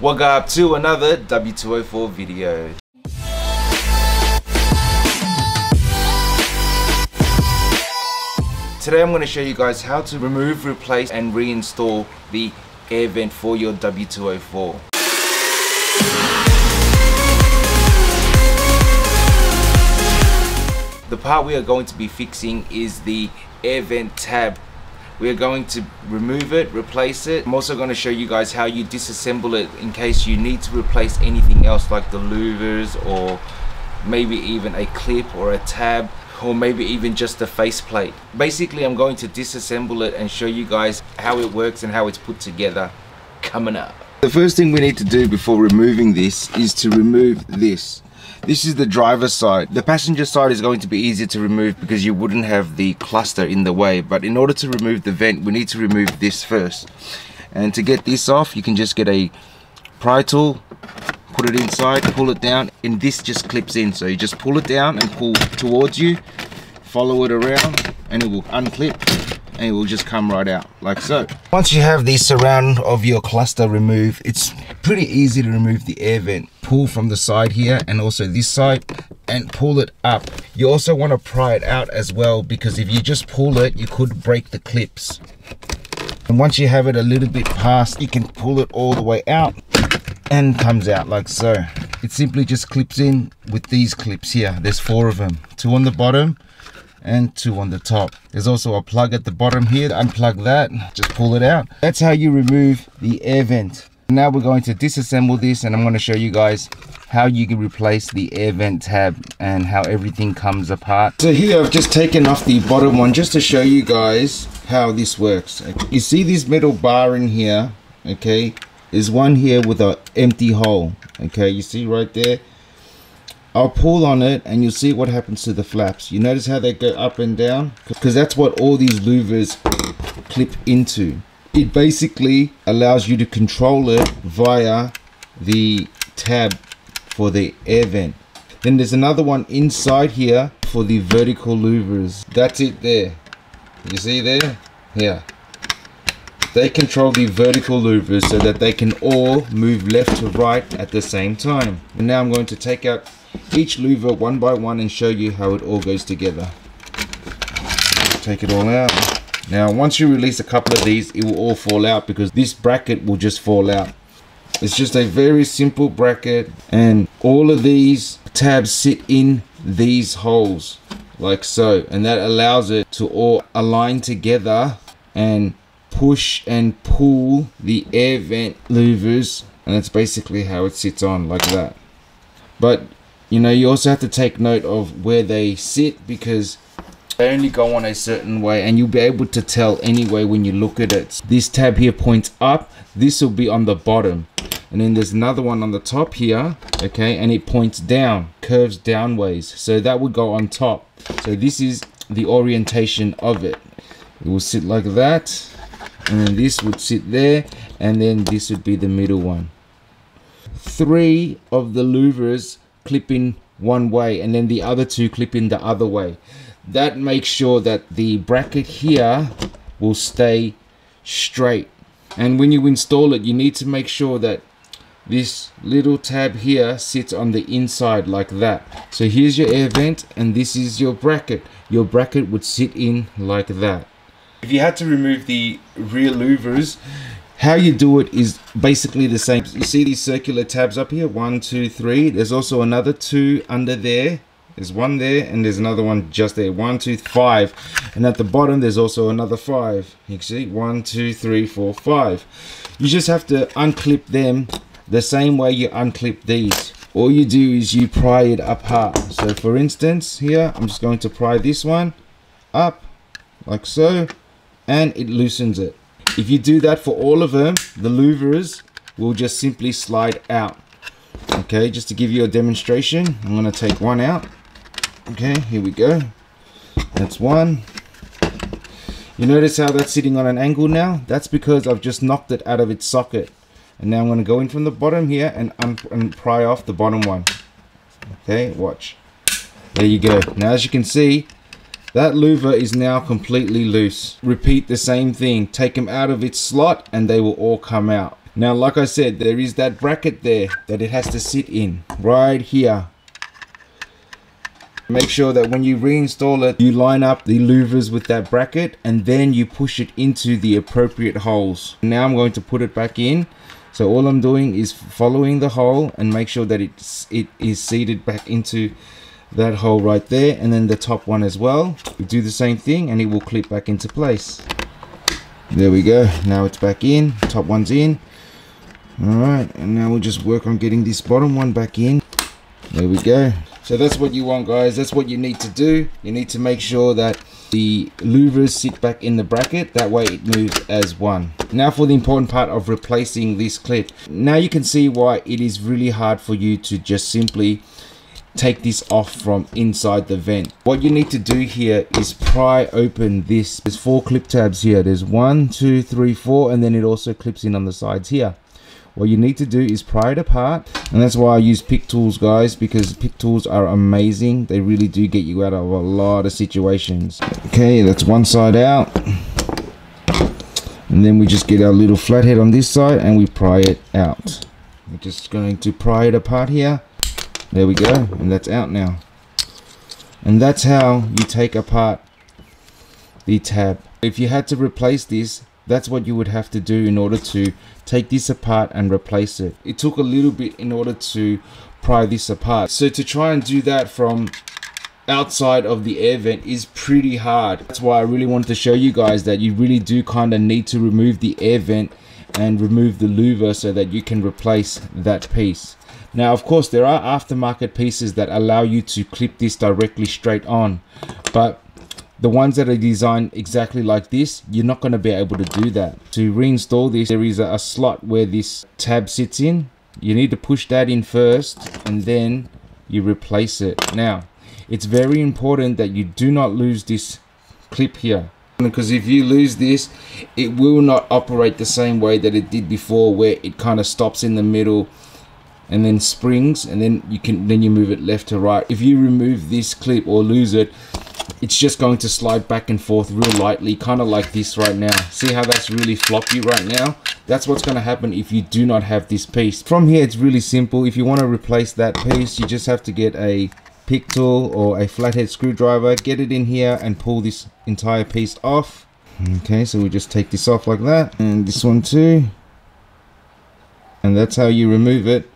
Welcome up to another W204 video. Today I'm going to show you guys how to remove, replace and reinstall the air vent for your W204. The part we are going to be fixing is the air vent tab. We are going to remove it, replace it. I'm also going to show you guys how you disassemble it in case you need to replace anything else like the louvers or maybe even a clip or a tab or maybe even just a faceplate. Basically, I'm going to disassemble it and show you guys how it works and how it's put together coming up. The first thing we need to do before removing this is to remove this. This is the driver's side. The passenger side is going to be easier to remove because you wouldn't have the cluster in the way. But in order to remove the vent, we need to remove this first. And to get this off, you can just get a pry tool, put it inside, pull it down, and this just clips in. So you just pull it down and pull towards you, follow it around, and it will unclip and it will just come right out like so. Once you have the surround of your cluster removed, it's pretty easy to remove the air vent. Pull from the side here and also this side and pull it up. You also want to pry it out as well because if you just pull it, you could break the clips. And once you have it a little bit past, you can pull it all the way out and comes out like so. It simply just clips in with these clips here. There's four of them, two on the bottom and two on the top. There's also a plug at the bottom here. Unplug that, just pull it out. That's how you remove the air vent. Now we're going to disassemble this and I'm going to show you guys how you can replace the air vent tab and how everything comes apart. So here I've just taken off the bottom one just to show you guys how this works. You see this metal bar in here, okay? There's one here with an empty hole, okay? You see right there? I'll pull on it and you'll see what happens to the flaps. You notice how they go up and down? Because that's what all these louvers clip into. It basically allows you to control it via the tab for the air vent. Then there's another one inside here for the vertical louvers. That's it there. You see there? Here. They control the vertical louvers so that they can all move left to right at the same time. And now I'm going to take out each louver one by one and show you how it all goes together. Take it all out. Now once you release a couple of these it will all fall out because this bracket will just fall out. It's just a very simple bracket and all of these tabs sit in these holes like so and that allows it to all align together and push and pull the air vent louvers and that's basically how it sits on like that but you know you also have to take note of where they sit because they only go on a certain way and you'll be able to tell anyway when you look at it. This tab here points up. This will be on the bottom. And then there's another one on the top here okay and it points down curves downways. So that would go on top. So this is the orientation of it. It will sit like that. And then this would sit there. And then this would be the middle one. Three of the louvers clip in one way and then the other two clip in the other way. That makes sure that the bracket here will stay straight. And when you install it, you need to make sure that this little tab here sits on the inside like that. So here's your air vent and this is your bracket. Your bracket would sit in like that. If you had to remove the rear louvers, how you do it is basically the same. You see these circular tabs up here? One two three. There's also another two under there. There's one there and there's another one just there. One two five. And at the bottom there's also another five. You can see? One two three four five. You just have to unclip them the same way you unclip these. All you do is you pry it apart. So for instance here i'm just going to pry this one up like so and it loosens it if you do that for all of them, the louvers will just simply slide out. Okay, just to give you a demonstration, I'm going to take one out. Okay, here we go. That's one. You notice how that's sitting on an angle now? That's because I've just knocked it out of its socket. And now I'm going to go in from the bottom here and, and pry off the bottom one. Okay, watch. There you go. Now as you can see, that louver is now completely loose. Repeat the same thing. Take them out of its slot and they will all come out. Now, like I said, there is that bracket there that it has to sit in right here. Make sure that when you reinstall it, you line up the louvers with that bracket and then you push it into the appropriate holes. Now I'm going to put it back in. So all I'm doing is following the hole and make sure that it's, it is seated back into that hole right there and then the top one as well. We do the same thing and it will clip back into place. There we go. Now it's back in. Top one's in. Alright, and now we'll just work on getting this bottom one back in. There we go. So that's what you want guys, that's what you need to do. You need to make sure that the louvers sit back in the bracket, that way it moves as one. Now for the important part of replacing this clip. Now you can see why it is really hard for you to just simply take this off from inside the vent. What you need to do here is pry open this. There's four clip tabs here. There's one, two, three, four, and then it also clips in on the sides here what you need to do is pry it apart and that's why I use pick tools guys because pick tools are amazing they really do get you out of a lot of situations okay that's one side out and then we just get our little flathead on this side and we pry it out we're just going to pry it apart here there we go and that's out now and that's how you take apart the tab if you had to replace this that's what you would have to do in order to take this apart and replace it. It took a little bit in order to pry this apart. So to try and do that from outside of the air vent is pretty hard. That's why I really wanted to show you guys that you really do kind of need to remove the air vent and remove the louver so that you can replace that piece. Now, of course, there are aftermarket pieces that allow you to clip this directly straight on, but the ones that are designed exactly like this you're not going to be able to do that. To reinstall this there is a, slot where this tab sits in. You need to push that in first and then you replace it. Now it's very important that you do not lose this clip here because if you lose this it will not operate the same way that it did before where it kind of stops in the middle and then springs and then you can then you move it left to right. If you remove this clip or lose it it's just going to slide back and forth real lightly kind of like this right now. See how that's really floppy right now? That's what's going to happen if you do not have this piece. From here it's really simple. If you want to replace that piece you just have to get a pick tool or a flathead screwdriver get it in here and pull this entire piece off. Okay so we just take this off like that and this one too. And that's how you remove it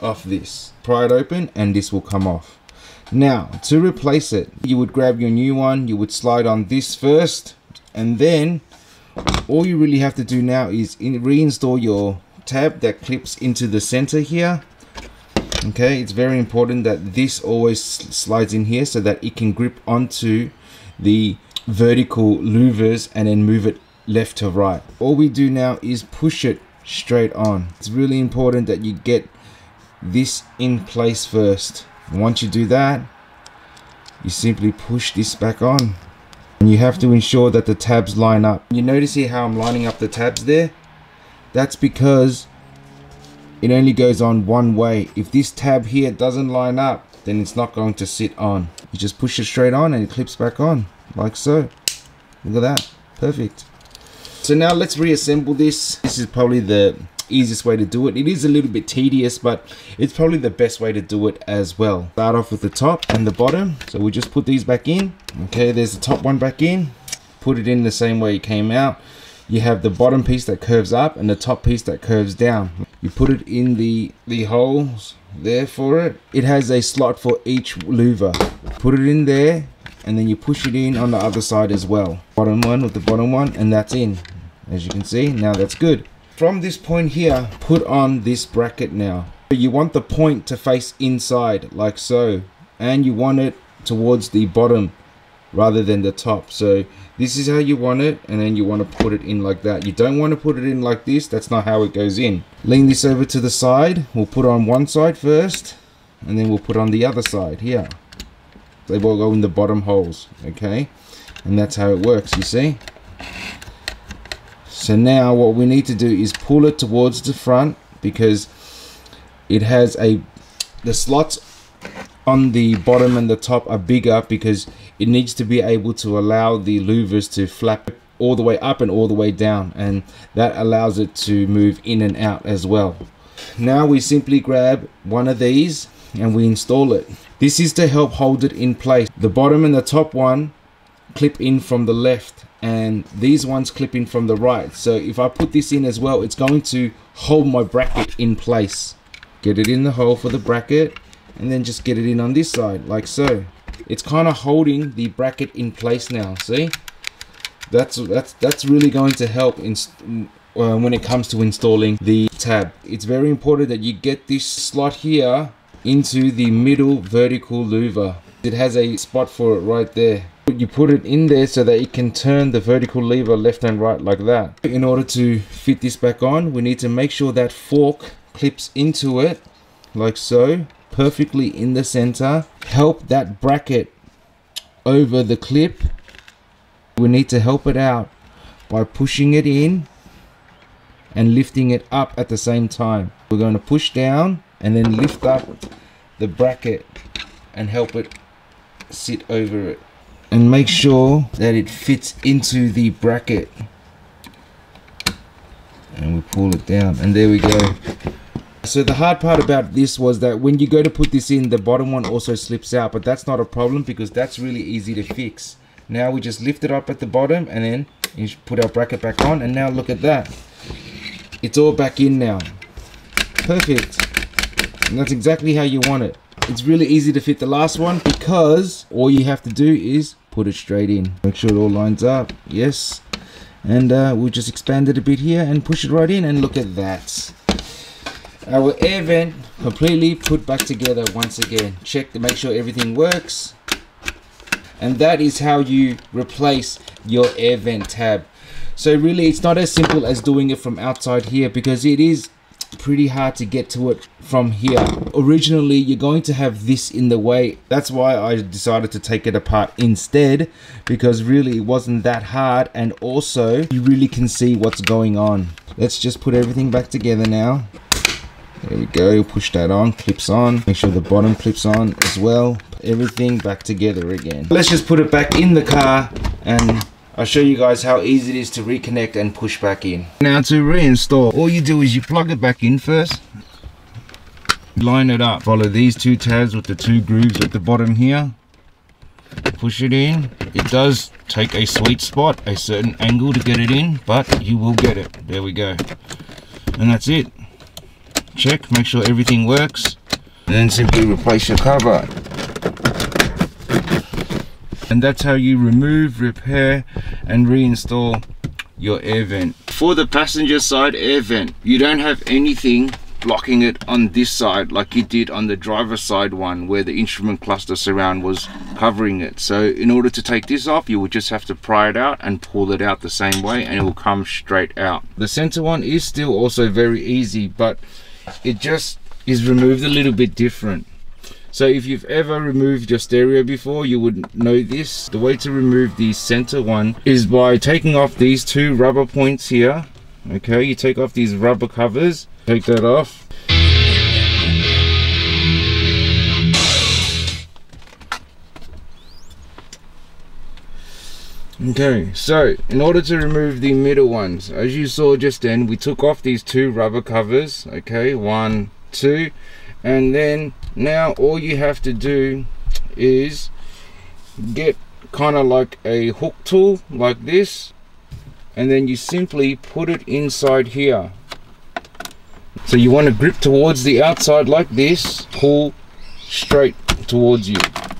off this pry it open and this will come off now, to replace it, you would grab your new one, you would slide on this first, and then all you really have to do now is in, reinstall your tab that clips into the center here. Okay, it's very important that this always slides in here so that it can grip onto the vertical louvers and then move it left to right. All we do now is push it straight on. It's really important that you get this in place first. Once you do that you simply push this back on. And you have to ensure that the tabs line up. You notice here how I'm lining up the tabs there? That's because it only goes on one way. If this tab here doesn't line up then it's not going to sit on. You just push it straight on and it clips back on like so. Look at that. Perfect. So now let's reassemble this. This is probably the easiest way to do it. It is a little bit tedious, but it's probably the best way to do it as well. Start off with the top and the bottom. So we just put these back in. Okay, there's the top one back in. Put it in the same way it came out. You have the bottom piece that curves up and the top piece that curves down. You put it in the, the holes there for it. It has a slot for each louver. Put it in there and then you push it in on the other side as well. Bottom one with the bottom one and that's in. As you can see, now that's good from this point here put on this bracket now. You want the point to face inside like so and you want it towards the bottom rather than the top. So this is how you want it and then you want to put it in like that. You don't want to put it in like this that's not how it goes in. Lean this over to the side we'll put on one side first and then we'll put on the other side here. They will go in the bottom holes okay? And that's how it works you see so now what we need to do is pull it towards the front because it has a the slots on the bottom and the top are bigger because it needs to be able to allow the louvers to flap all the way up and all the way down. And that allows it to move in and out as well. Now we simply grab one of these and we install it. This is to help hold it in place. The bottom and the top one clip in from the left and these ones clip in from the right. So if I put this in as well it's going to hold my bracket in place. Get it in the hole for the bracket and then just get it in on this side like so. It's kind of holding the bracket in place now see? That's that's that's really going to help in uh, when it comes to installing the tab. It's very important that you get this slot here into the middle vertical louver. It has a spot for it right there you put it in there so that it can turn the vertical lever left and right like that. In order to fit this back on we need to make sure that fork clips into it like so perfectly in the center. Help that bracket over the clip. We need to help it out by pushing it in and lifting it up at the same time. We're going to push down and then lift up the bracket and help it sit over it and make sure that it fits into the bracket. And we pull it down and there we go. So the hard part about this was that when you go to put this in the bottom one also slips out but that's not a problem because that's really easy to fix. Now we just lift it up at the bottom and then you put our bracket back on and now look at that. It's all back in now. Perfect. And that's exactly how you want it it's really easy to fit the last one because all you have to do is put it straight in. Make sure it all lines up yes. And uh, we'll just expand it a bit here and push it right in and look at that. Our air vent completely put back together once again. Check to make sure everything works. And that is how you replace your air vent tab. So really it's not as simple as doing it from outside here because it is pretty hard to get to it from here. Originally you're going to have this in the way. That's why I decided to take it apart instead because really it wasn't that hard. And also you really can see what's going on. Let's just put everything back together now. There we go. Push that on. Clips on. Make sure the bottom clips on as well. Put everything back together again. Let's just put it back in the car and I'll show you guys how easy it is to reconnect and push back in. Now to reinstall all you do is you plug it back in first line it up. Follow these two tabs with the two grooves at the bottom here. Push it in. It does take a sweet spot a certain angle to get it in but you will get it. There we go. And that's it. Check make sure everything works. And then simply replace your cover and that's how you remove repair and reinstall your air vent. For the passenger side air vent you don't have anything blocking it on this side like you did on the driver side one where the instrument cluster surround was covering it. So in order to take this off you will just have to pry it out and pull it out the same way and it will come straight out. The center one is still also very easy but it just is removed a little bit different so if you've ever removed your stereo before you would know this. The way to remove the center one is by taking off these two rubber points here. Okay you take off these rubber covers. Take that off. Okay, so in order to remove the middle ones, as you saw just then, we took off these two rubber covers, okay, one, two, and then now all you have to do is get kind of like a hook tool like this, and then you simply put it inside here. So you want to grip towards the outside like this, pull straight towards you,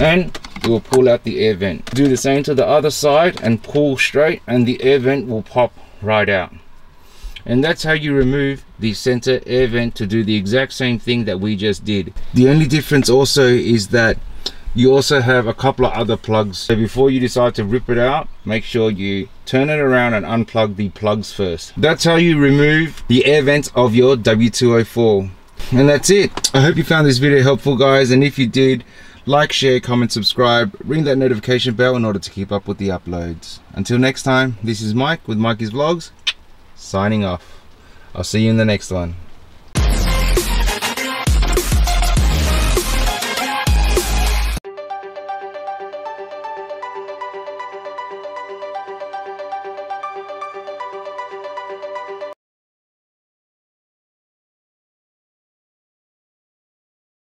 and it will pull out the air vent do the same to the other side and pull straight and the air vent will pop right out and that's how you remove the center air vent to do the exact same thing that we just did. The only difference also is that you also have a couple of other plugs. So before you decide to rip it out make sure you turn it around and unplug the plugs first. That's how you remove the air vent of your w204 and that's it. I hope you found this video helpful guys. And if you did like, share, comment, subscribe, ring that notification bell in order to keep up with the uploads. Until next time, this is Mike with Mikeyz Vlogz, signing off. I'll see you in the next one.